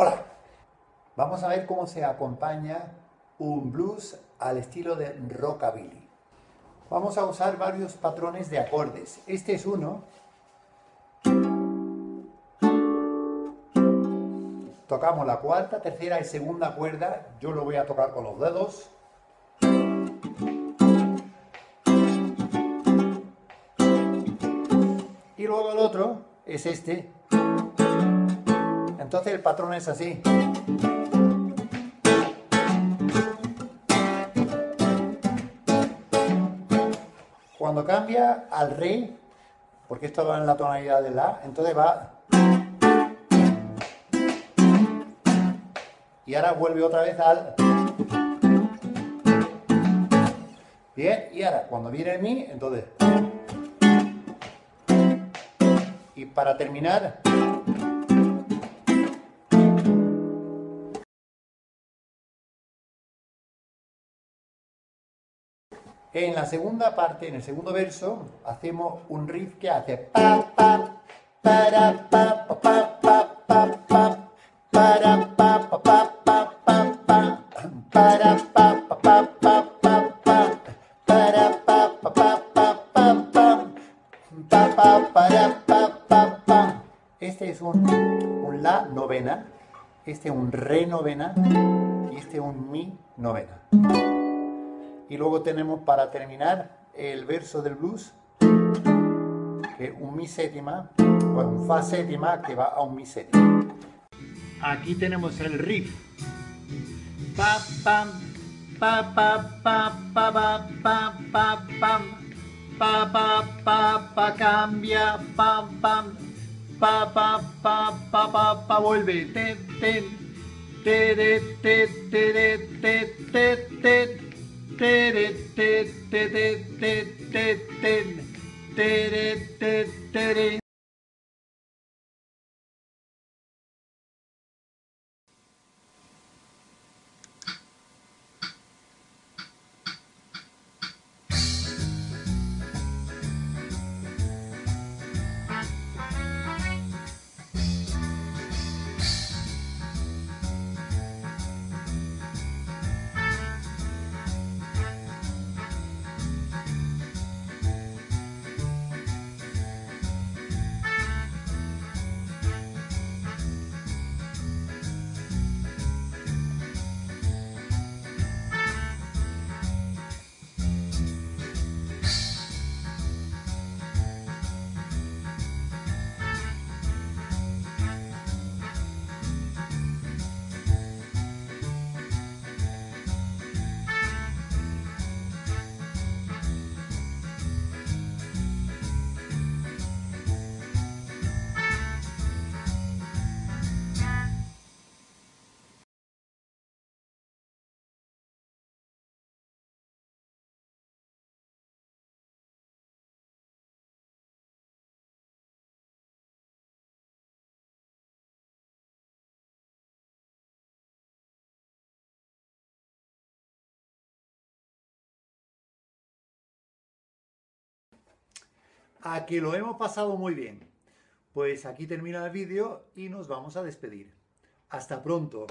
Hola, vamos a ver cómo se acompaña un blues al estilo de rockabilly. Vamos a usar varios patrones de acordes. Este es uno. Tocamos la cuarta, tercera y segunda cuerda. Yo lo voy a tocar con los dedos. Y luego el otro es este. Entonces el patrón es así. Cuando cambia al re, porque esto va en la tonalidad de la, entonces va... Y ahora vuelve otra vez al... Bien, y ahora cuando viene mi, entonces... Y para terminar... En la segunda parte, en el segundo verso, hacemos un riff que hace pa pa para pa pa pa pa pa pa para pa pa pa pa pa pa para pa pa pa pa pa pa pa pa pa pa pa pa pa pa pa pa pa Este es un, un la novena, este un re novena y este un mi novena. Y luego tenemos para terminar el verso del blues, que es un mi séptima, pues un fa séptima que va a un mi séptima. Aquí tenemos el riff. Pa pam pa pa pa pa pa pa pa pam pa pa pa pa cambia pam pam pa pa pa pa pa pa vuelve te te te te te te did it, te Aquí lo hemos pasado muy bien. Pues aquí termina el vídeo y nos vamos a despedir. Hasta pronto.